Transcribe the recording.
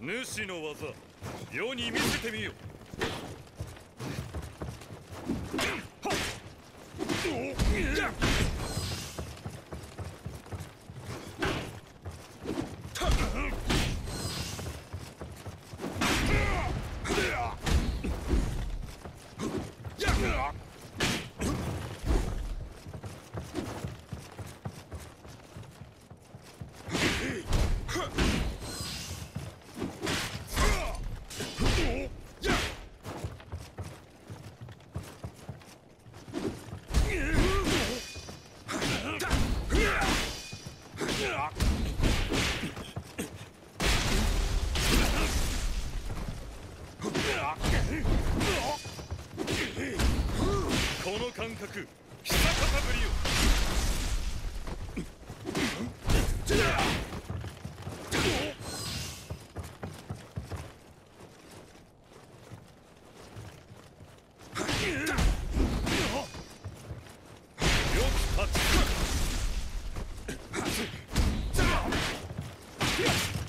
主の技。世に見せてみよこの感覚久方 Hey!